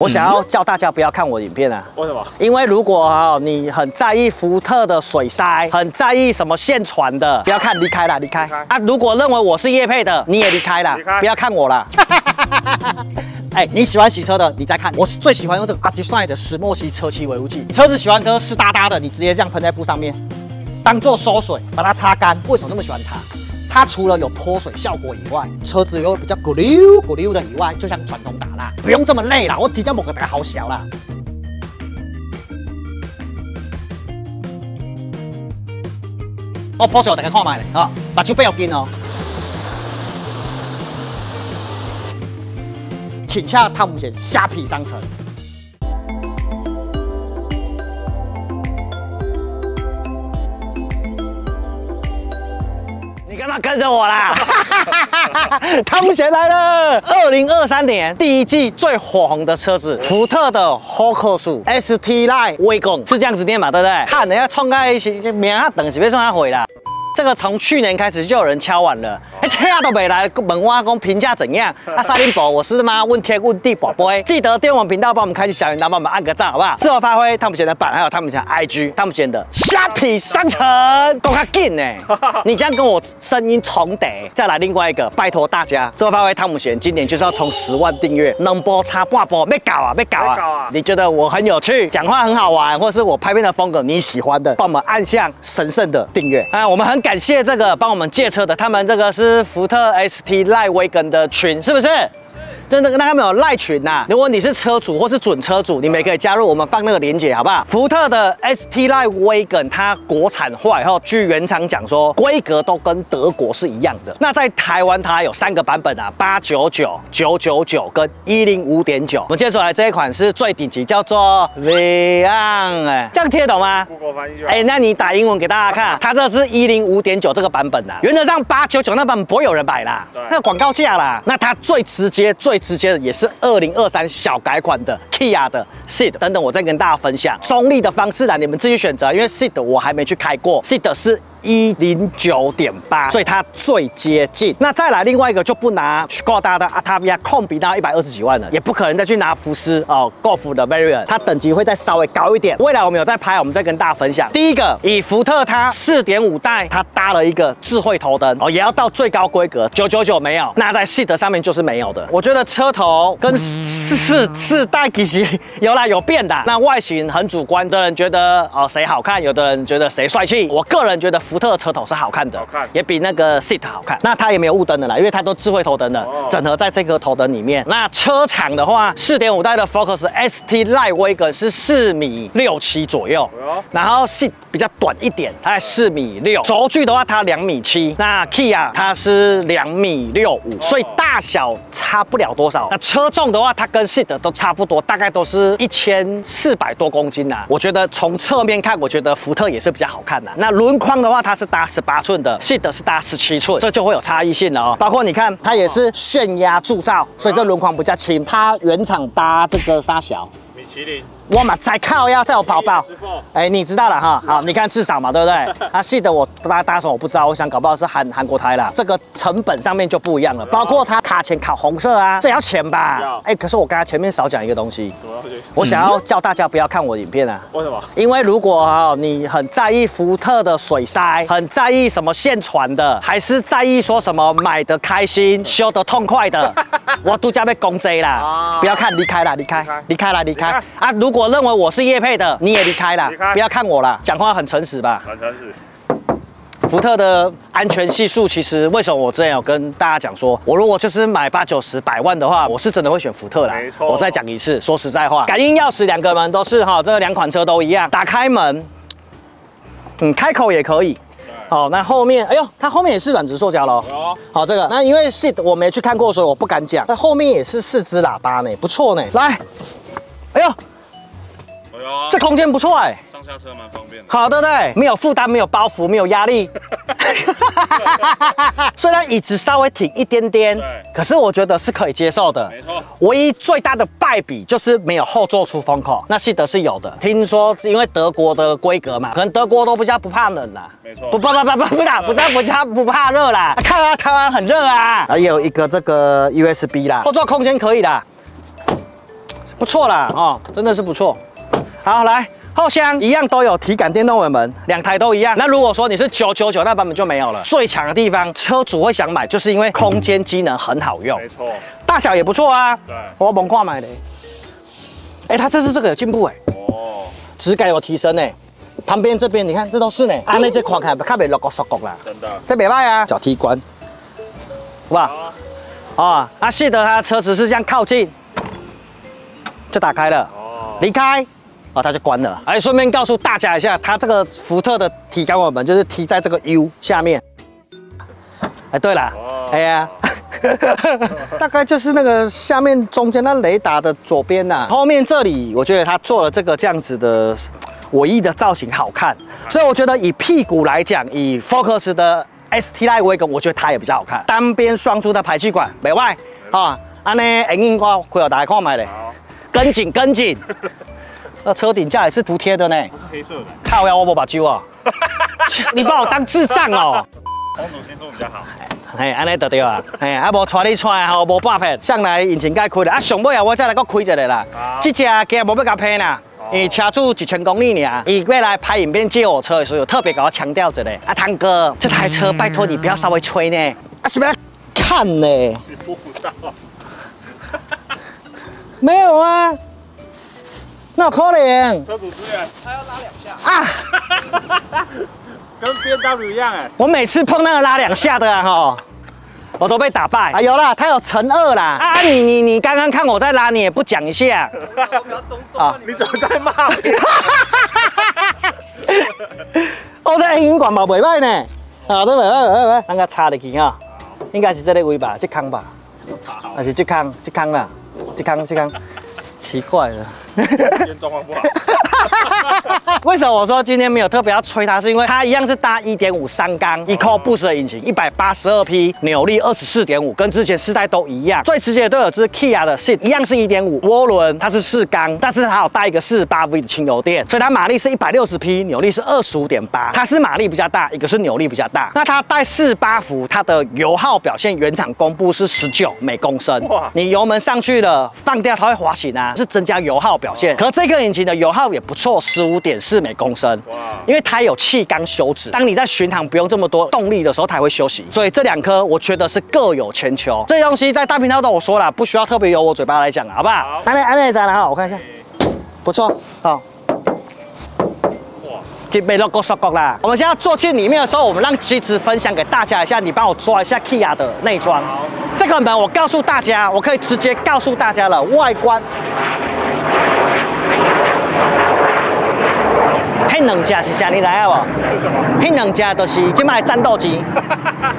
我想要叫大家不要看我影片啊，为什么？因为如果哈你很在意福特的水塞，很在意什么线传的，不要看，离开啦，离开离开啊！如果认为我是叶配的，你也离开啦不要看我啦。哎、你喜欢洗车的，你再看。我是最喜欢用这个 i s i 的石墨烯车漆维护剂。你车子洗完车湿哒哒的，你直接这样喷在布上面，当做收水，把它擦干。为什么那么喜欢它？它除了有泼水效果以外，车子又比较咕溜咕溜的以外，就像传统打蜡，不用这么累啦。我即将某个大家好小啦。我泼水，大家看卖咧，啊，目睭不要紧哦。请下汤姆先虾皮商城。跟着我啦？汤姆险来了！二零二三年第一季最火红的车子，福特的 Focus ST Line Wagon 是这样子念嘛，对不对？看人家创个一些名啊，等是别创他回啦。这个从去年开始就有人敲碗了，哎，车都没来，问我讲评价怎样？啊，沙林宝，我是妈问天问地宝贝，记得订阅我们频道，帮我们开启小铃铛，帮我们按个赞，好不好？自由发挥，汤姆贤的版，还有汤姆贤的 IG，汤姆贤的虾皮商城，都较劲呢。你这样跟我声音重叠，再来另外一个，拜托大家，自由发挥汤姆贤今年就是要冲十万订阅，能播差半波，没搞啊，没搞啊！啊你觉得我很有趣，讲话很好玩，或者是我拍片的风格你喜欢的，帮我们按下神圣的订阅啊！我们很感感谢这个帮我们借车的，他们这个是福特 ST 赖威根的群，是不是？就那个那他们有赖群呐、如果你是车主或是准车主，你们也可以加入，我们放那个链接好不好？福特的 ST Line Wagon 它国产化以后，据原厂讲说规格都跟德国是一样的。那在台湾它有三个版本啊，八九九、九九九跟一零五点九。我们介绍来这一款是最顶级，叫做 Vian，哎，这样听得懂吗？Google 翻译就好。哎、那你打英文给大家看，它这是一零五点九这个版本啊。原则上八九九那版本不会有人买啦对，那广告价啦。那它最直接、最直接的也是二零二三小改款的 Kia 的 Seat 等等，我再跟大家分享中立的方式啦，你们自己选择。因为 Seat 我还没去开过，Seat 是。一零九点八，所以它最接近。那再来另外一个就不拿 Scoda 的 Atavia，控比到一百二十几万了，也不可能再去拿福斯哦 Golf 的 Variant，它等级会再稍微高一点。未来我们有在拍，我们再跟大家分享。第一个，以福特它四点五代，它搭了一个智慧头灯哦，也要到最高规格九九九没有，那在 Seat 上面就是没有的。我觉得车头跟四四四代其实有啦有变的，那外形很主观的人觉得哦谁好看，有的人觉得谁帅气。我个人觉得福特的车头是好看的，好看也比那个 Seat 好看。那它也没有雾灯的啦，因为它都智慧头灯的，哦整合在这个头灯里面。那车长的话，四点五代的 Focus ST Line Wagon 是四米六七左右然后 Seat 比较短一点，它在四米六。轴距的话，它两米七。那 Kia 它是两米六五，所以大小差不了多少。那车重的话，它跟 Seat 都差不多，大概都是一千四百多公斤呐、啊。我觉得从侧面看，我觉得福特也是比较好看的、那轮框的话，它是搭十八寸的，Seat 是搭十七寸，这就会有差异性了哦。包括你看，它也是炫压铸造，所以这轮框比较轻。它原厂搭这个沙小。米其林我嘛在靠呀，在我宝宝师傅。哎，你知道了哈，好，你看至少嘛，对不对？他系的我搭搭什么我不知道，我想搞不好是韩韩国胎啦。这个成本上面就不一样了，包括他卡钳烤红色啊，这也要钱吧要？哎，可是我刚才前面少讲一个东西？我想要叫大家不要看我影片啊。为什么？因为如果哈、你很在意福特的水塞，很在意什么线传的，还是在意说什么买的开心、修的痛快的，我独家被攻击啦！啊不要看，离开啦，离开离开，离开啦，离开离开啊！如果认为我是叶配的，你也离开啦离开，不要看我啦，讲话很诚实吧。很诚实。福特的安全系数，其实为什么我之前有跟大家讲说，我如果就是买八九十百万的话，我是真的会选福特啦。没错我再讲一次，说实在话，感应钥匙两个门都是哈，这两款车都一样，打开门，嗯，开口也可以。好，那后面，哎呦，它后面也是软质塑胶喽。哦，好，这个那因为 seat 我没去看过，所以我不敢讲。那后面也是四支喇叭呢，不错呢。来，哎呦，哎呦，这空间不错哎。上下车蛮方便的。好，对不对？没有负担，没有包袱，没有压力。虽然椅子稍微挺一点点对，可是我觉得是可以接受的。没错，唯一最大的败笔就是没有后座出风口，那系得是有的。听说因为德国的规格嘛，可能德国都比较不怕冷啦。没错不不不不不不啦，不是不怕不怕热啦。看啊，台湾很热啊。还有一个这个 USB 啦，后座空间可以啦。不错啦，哦，真的是不错。好，来后箱一样都有体感电动尾门，两台都一样。那如果说你是九九九那版本就没有了。最强的地方，车主会想买，就是因为空间机能很好用，没错，大小也不错啊。对，我猛跨买的。哎、它这次这个有进步哎、哦，质感有提升哎、旁边这边你看，这都是呢。安内这看看较袂落个缩骨啦，真的，这袂卖啊。脚踢关，好不好？好，哦，啊，是的，它的车子是这样靠近，就打开了，哦，离开，啊，它就关了。哎，顺便告诉大家一下，它这个福特的提杆尾门就是踢在这个 U 下面。哎，对了哦，哎呀，大概就是那个下面中间那雷达的左边呐、后面这里我觉得它做了这个这样子的尾翼的造型好看，所以我觉得以屁股来讲，以 Focus 的 ST Line 为梗，我觉得它也比较好看，单边双出的排气管，没外啊，安尼影影我开给大家看买嘞，好，跟紧跟紧，那车顶架也是服贴的呢，是黑色的，靠呀，我没把揪啊，你把我当智障哦。黄主星座比较好，嘿，安尼就对啊，嘿，啊无带你出来吼，无半片，上来引擎盖开了，啊上尾啊我再来搁开一个啦。好。这只今日无要甲配啦，因为车主一千公里尔，伊过来拍影片借我车的时候，特别给我强调着嘞。啊汤哥，这台车拜托你不要稍微吹呢，啊是不是要看呢？你摸不到，没有啊，那有可能车主支援，他要拉两下啊！跟 B M W 一样哎，我每次碰那个拉两下的啊吼。我都被打败啊！有啦，他有乘二啦！啊，你你你刚刚看我在拉，你也不讲一下啊！你怎么在骂我？我这影音管嘛袂歹呢，啊，都袂歹袂歹袂歹，咱甲插入去哈，应该是这个位吧，这坑吧，还是这坑，这坑啦，这康这康，奇怪了。今天状况不好，为什么我说今天没有特别要吹它？是因为它一样是搭1.5三缸 EcoBoost 的引擎，182匹，扭力24.5，跟之前四代都一样。最直接的都有是 Kia 的 Ceed，一样是1.5涡轮，它是四缸，但是它有带一个 48V 的轻油电，所以它马力是160匹，扭力是25.8。它是马力比较大，一个是扭力比较大。那它带48伏，它的油耗表现原厂公布是19每公升。哇你油门上去了，放掉它会滑行啊，是增加油耗表现。可这个引擎的油耗也不错，十五点四每公升。哇因为它有气缸休止，当你在巡航不用这么多动力的时候，它还会休息。所以这两颗我觉得是各有千秋。这些东西在大频道都我说了，不需要特别由我嘴巴来讲，好不好好？安内安内再来哈，我看一下，不错，好。哇，就没 logo 刷过啦。我们现在坐进里面的时候，我们让机子分享给大家一下，你帮我抓一下 Kia 的内装好。这个门我告诉大家，我可以直接告诉大家了，外观。迄两只是啥？你知影无？是什么？迄两只就是今卖战斗机。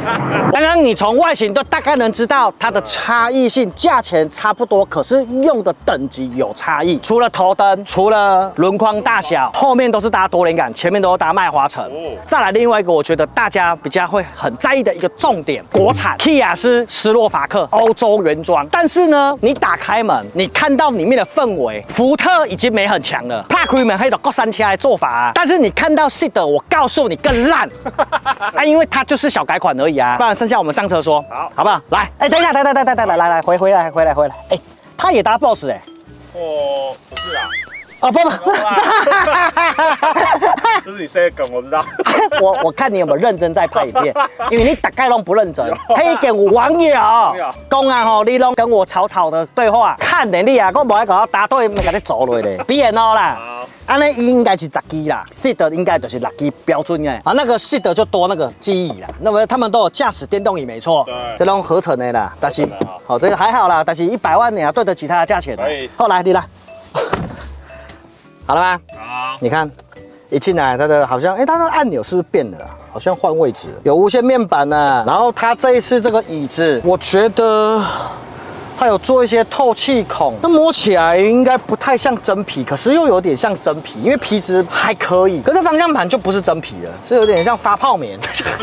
刚刚你从外形都大概能知道它的差异性，价钱差不多，可是用的等级有差异。除了头灯，除了轮框大小，后面都是搭多连杆，前面都是搭麦华臣。哦。再来另外一个，我觉得大家比较会很在意的一个重点，国产 Kia 是斯洛伐克欧洲原装，但是呢，你打开门，你看到里面的氛围，福特已经没很强了，怕亏门黑的过三车的做法啊，但是你看到 Seat，我告诉你更烂。啊，因为它就是小改款而已啊，不然剩下我们上车说，好好不好？来，哎，等一下，等等等等等，来来来，回回来回来回来，哎，他也搭 Boss 哎，哦，不是啊，哦不不。这是你 say 的梗，我知道。我我看你有没有认真在拍影片，因为你大概拢不认真。黑给我网友友讲啊吼，你拢跟我草草的对话，看的你啊，我无爱搞答对，没给你走落咧。别闹啦，好，安尼应该是十 G 啦，Seat 应该就是六 G 标准的。啊，那个 Seat 就多那个记忆椅啦。那么他们都有驾驶电动椅，没错对，这种合成的啦。但是好好，这个还好啦，但是一百万你要对得起它的价钱的可以。后来你来，好了吗？好，你看，一进来它的好像，哎、它的按钮是不是变了啊？好像换位置了，有无线面板呢、然后它这一次这个椅子，我觉得它有做一些透气孔，那摸起来应该不太像真皮，可是又有点像真皮，因为皮质还可以。可是方向盘就不是真皮了，是有点像发泡棉。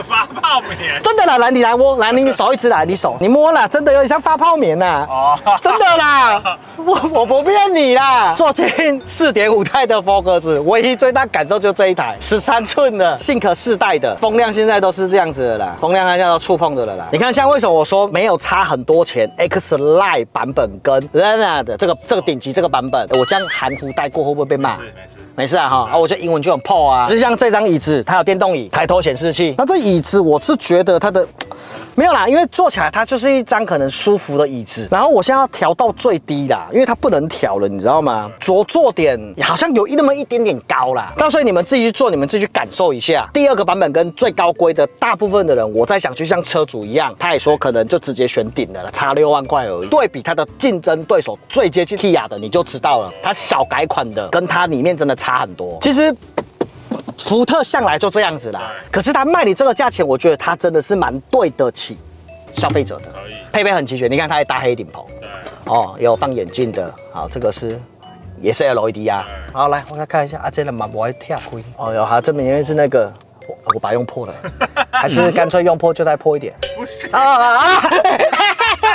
发泡棉。真的啦，来你来摸，来你手一直来，你手你摸啦，真的有点像发泡棉呐、哦，真的啦，我我不骗你啦。坐进四点五代的 Focus，唯一最大感受就这一台十三寸的信可四代的风量，现在都是这样子的啦，风量现在都触碰的了啦。你看，像为什么我说没有差很多钱，X Line Line 版本跟 Lena 的这个这个顶级这个版本，我这样含糊带过会不会被骂？是没事。没事啊哈，啊，我觉得英文就很破啊。就像这张椅子，它有电动椅、抬头显示器。那这椅子我是觉得它的 没有啦，因为坐起来它就是一张可能舒服的椅子。然后我现在要调到最低啦，因为它不能调了，你知道吗？着坐点好像有那么一点点高啦。到时候你们自己去做，你们自己去感受一下。第二个版本跟最高规的大部分的人，我在想就像车主一样，他也说可能就直接选顶的了，差六万块而已。对比它的竞争对手最接近 Kia 的，你就知道了，它小改款的跟它里面真的差很多。其实。福特向来就这样子啦，可是他卖你这个价钱，我觉得他真的是蛮对得起消费者的。可以，配备很齐全，你看它还搭黑顶棚，对，哦，有放眼镜的，好，这个是也是 LED 啊。好，来我来看一下啊，这个嘛不会跳亏。哦哟，好，这边因为是那个我我把它用破了，还是干脆用破就再破一点。不是，啊啊啊！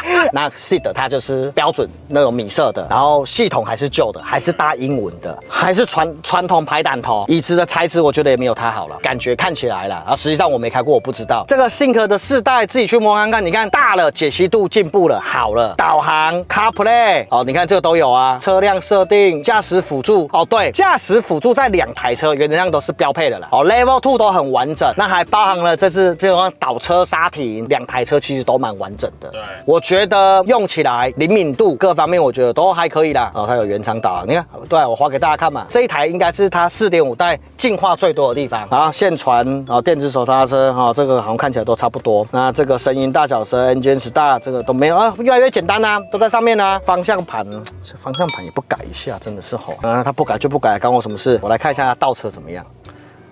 那 Seat 它就是标准那种米色的，然后系统还是旧的，还是大英文的，还是传传统排挡头。椅子的材质我觉得也没有它好了，感觉看起来了，啊，实际上我没开过，我不知道。这个 Sync 的四代自己去摸看看，你看大了，解析度进步了，好了，导航 CarPlay 哦，你看这个都有啊，车辆设定、驾驶辅助哦，对，驾驶辅助在两台车原则上都是标配的了，哦，Level Two 都很完整，那还包含了这是比如说倒车刹停，两台车其实都蛮完整的。对，我觉得用起来灵敏度各方面，我觉得都还可以啦。哦，它有原厂导航，你看，对我划给大家看嘛。这一台应该是它四点五代进化最多的地方。好，线传，然后电子手刹车，哈，这个好像看起来都差不多。那这个声音大小声，Engine Star 这个都没有啊，越来越简单啦、都在上面啦、方向盘，这方向盘也不改一下，真的是吼。啊，它不改就不改，关我什么事？我来看一下它倒车怎么样。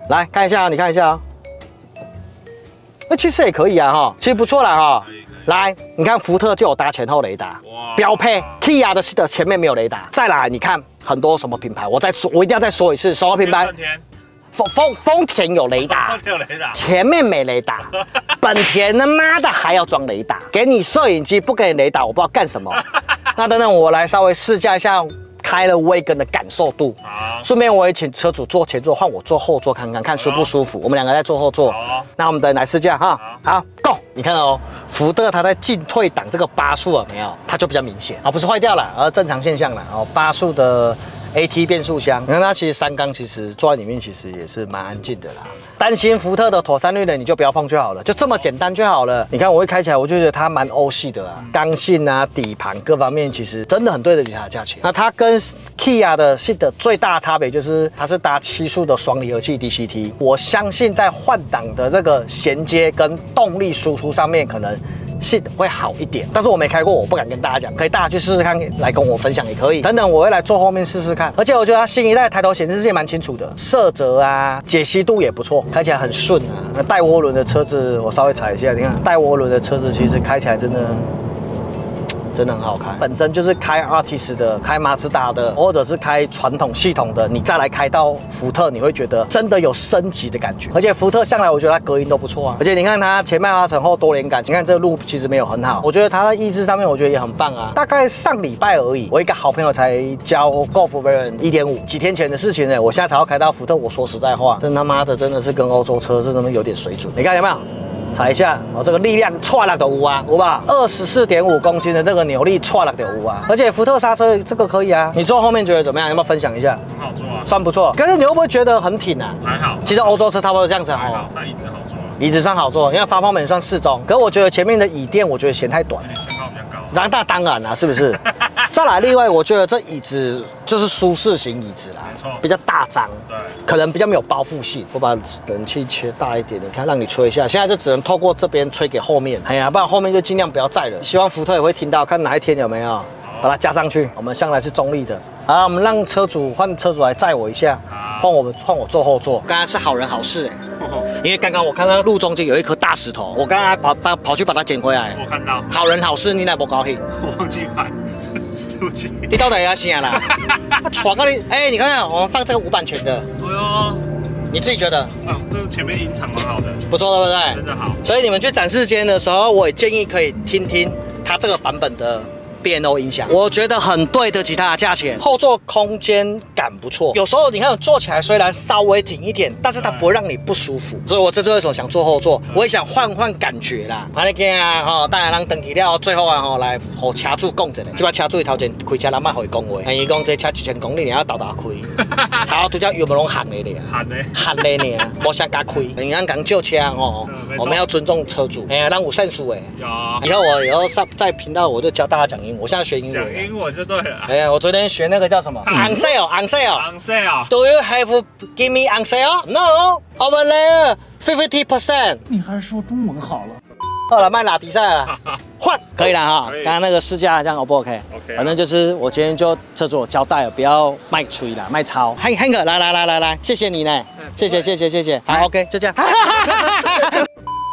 来看一下啊，你看一下啊。那其实也可以啊，哈，其实不错啦，哈。来，你看福特就有搭前后雷达，哇标配。Kia 的的前面没有雷达。再来，你看很多什么品牌，我再说，我一定要再说一次，什么品牌丰？田，丰丰丰田有雷达丰，田有雷达，前面没雷达。本田他妈的还要装雷达，给你摄影机不给你雷达，我不知道干什么。那等等，我来稍微试驾一下开了威根的感受度。好，顺便我也请车主坐前座，换我坐后座看看，看舒不舒服。我们两个在坐后座好。那我们等来试驾哈。好，Go！你看哦，福特它在进退档这个八速啊没有？它就比较明显啊，不是坏掉了，而正常现象了。哦，八速的 AT 变速箱，你看它其实三缸其实坐在里面其实也是蛮安静的啦。担心福特的妥善率的你就不要碰就好了，就这么简单就好了。你看我一开起来，我就觉得它蛮欧系的啦，刚性啊、底盘各方面其实真的很对得起它的价钱。那它跟 Kia 的 Ceed 最大差别就是它是搭七速的双离合器 DCT，我相信在换挡的这个衔接跟动力输出上面可能。是会好一点，但是我没开过，我不敢跟大家讲，可以大家去试试看，来跟我分享也可以。等等，我会来坐后面试试看。而且我觉得它新一代抬头显示器蛮清楚的，色泽啊，解析度也不错，开起来很顺啊。那带涡轮的车子，我稍微踩一下，你看带涡轮的车子其实开起来真的。真的很好开，本身就是开 Artist 的、开马自达的，或者是开传统系统的，你再来开到福特，你会觉得真的有升级的感觉。而且福特向来我觉得它隔音都不错啊，而且你看它前麦花臣后多连杆，你看这个路其实没有很好，我觉得它在意志上面我觉得也很棒啊。大概上礼拜而已，我一个好朋友才教 Golf Variant 一点五，几天前的事情呢，我现在才要开到福特。我说实在话，真他妈的真的是跟欧洲车是真的有点水准。你看有没有？踩一下，哦，这个力量踹了的五啊，五吧，二十四点五公斤的这个扭力踹了的五啊，而且福特刹车这个可以啊，你坐后面觉得怎么样？要不要分享一下？很好坐啊，算不错，可是你会不会觉得很挺啊？还好，其实欧洲车差不多这样子哦还好，，它椅子好坐，椅子上好坐，因为发泡门算适中，可是我觉得前面的椅垫我觉得嫌太短。身高比较高，那那当然啦，是不是？再来，另外我觉得这椅子就是舒适型椅子啦没错，比较大张，对，可能比较没有包覆性。我把冷气切大一点，你看让你吹一下，现在就只能透过这边吹给后面。哎呀，不然后面就尽量不要载了。希望福特也会听到，看哪一天有没有把它加上去。我们向来是中立的，好，我们让车主换车主来载我一下，好换我们换我坐后座。刚刚是好人好事哎、因为刚刚我看到路中间有一颗大石头，我刚刚跑跑跑去把它捡回来。我看到，好人好事，你哪不高兴？我忘记买，你到底要想啦？他闯到你，哎、你看看，我们放这个无版权的，哎呦，你自己觉得啊，这前面音场蛮好的，不错，对不对？真的好。所以你们去展示间的时候，我也建议可以听听它这个版本的 B&O 音响，我觉得很对得起它的价钱。后座空间感不错，有时候你看坐起来虽然稍微挺一点，但是它不会让你不舒服。所以我这次为什么想坐后座，我也想换换感觉啦。啊，你看啊，吼，当然让登记了，最后啊，吼，来和车主讲一下，就把车主头前开车人卖和伊讲话，伊讲这车一千公里你要倒倒开，好，拄则油门拢焊的咧，喊呢？焊的呢，无啥加开。你看讲旧车哦我们要尊重车主，哎呀，让有胜数哎。有啊以后我以后上在频道我就教大家讲英文，我现在学英讲文。英文就对了。哎呀，我昨天学那个叫什么？On on sale. On sale，Do you have give me on sale? No, over there fifty percent. 你还是说中文好了。好了，卖拉迪赛了，换可以了哈刚刚那个试驾这样 O 不 OK？OK 啊反正就是我今天就车主我交代了，不要卖吹了，卖超。汉汉哥，来来来来来，谢谢你呢，谢谢谢谢谢谢。好 OK，就这样。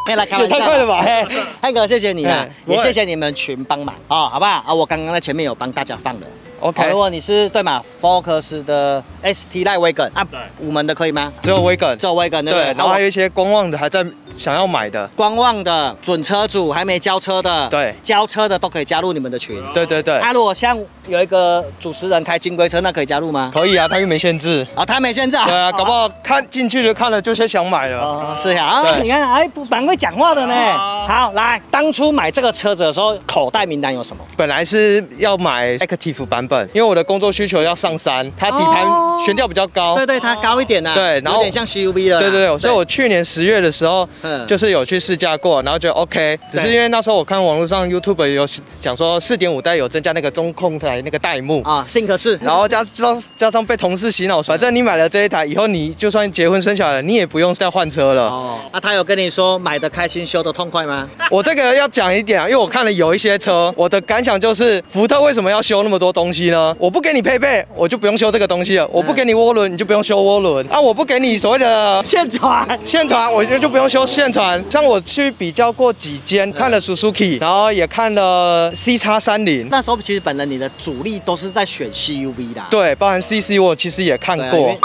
可以来开玩笑，也太快了吧嘿汉哥，谢谢你啊也谢谢你们群帮忙啊，好不好？啊，我刚刚在前面有帮大家放了。OK 好如果你是对嘛，Focus 的 ST Line Wagon 啊，五门的可以吗？只有威梗，只有 Wagon 对对，对？然后还有一些观望的还在想要买的，观望的准车主还没交车的，对交车的都可以加入你们的群。对对对，他如果像有一个主持人开金龟车，那可以加入吗？可以啊，他又没限制。啊，他没限制啊。对啊，搞不好看进去就看了就是想买了。哦，是呀啊，对你看，哎，不蛮会讲话的呢。哦好，来，当初买这个车子的时候，口袋名单有什么？本来是要买 Active 版本，因为我的工作需求要上山，它底盘哦悬吊比较高。对对，它高一点呐，对然后有点像 CUV 了。对对对，所以我去年十月的时候嗯，就是有去试驾过，然后觉得 OK，只是因为那时候我看网络上 YouTube 有讲说四点五代有增加那个中控台那个代幕，啊，信可是，然后加上加上被同事洗脑，反正你买了这一台以后，你就算结婚生小孩，你也不用再换车了。哦，那他有跟你说买的开心，修的痛快吗？我这个要讲一点啊，因为我看了有一些车，我的感想就是，福特为什么要修那么多东西呢？我不给你配备，我就不用修这个东西了；我不给你涡轮，你就不用修涡轮啊；我不给你所谓的现传。线传，我就就不用修线传。像我去比较过几间，看了 Suzuki，然后也看了 C 叉三零，那时候其实本人你的主力都是在选 CUV 的。对，包含 CC 我其实也看过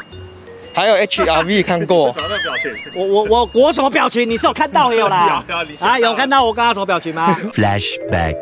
还有 HRV 看过。什么那表情？我我我我什么表情？你是有看到没有啦？有有你啊，有看到我刚刚什么表情吗？Flashback。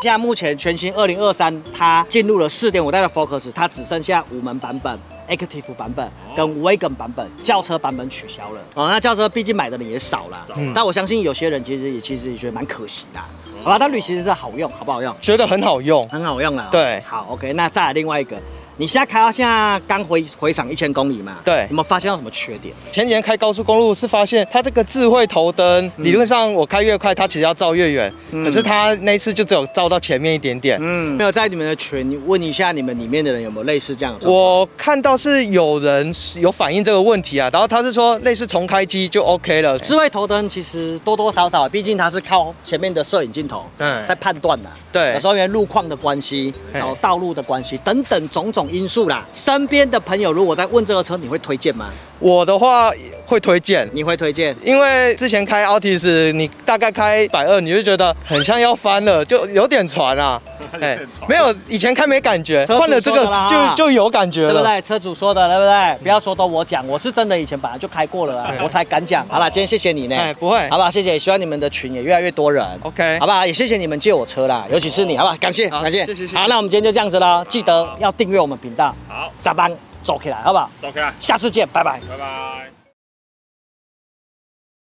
现在目前全新二零二三，它进入了四点五代的 Focus，它只剩下五门版本。Active 版本跟 Wagon 版本，轿车版本取消了哦。那轿车毕竟买的人也少了，嗯但我相信有些人其实也其实也觉得蛮可惜的，好吧？但旅行是好用，好不好用？觉得很好用，很好用啊。对好，OK。那再来另外一个，你现在开到现在刚回回厂一千公里嘛？对有没有发现到什么缺点？前几天开高速公路是发现它这个智慧头灯，理论上我开越快，它其实要照越远，可是它那一次就只有照到前面一点点。嗯，没有在你们的群问一下你们里面的人有没有类似这样的？我看到是有人有反映这个问题啊，然后他是说类似重开机就 OK 了。智慧头灯其实多多少少，毕竟它是靠前面的摄影镜头，嗯在判断的。对有时候因为路况的关系，然后道路的关系等等种种因素啦。身边的朋友如果在问这个车，你会推荐吗？我的话会推荐。你会推荐？因为之前开 Altis，你大概开百二，你就觉得很像要翻了，就有点传啊。哎，没有以前开没感觉，换了这个就就有感觉了。对不对？车主说的，对不对？不要说都我讲，我是真的以前本来就开过了啊，我才敢讲。好了，今天谢谢你呢。哎，不会好。不好，谢谢，希望你们的群也越来越多人。OK 好不好，也谢谢你们借我车啦，尤其是你，好吧，感谢好感谢。感谢谢谢好，那我们今天就这样子了，记得要订阅我们频道，好加班走起来，好不好走起来下次见，拜拜。拜拜。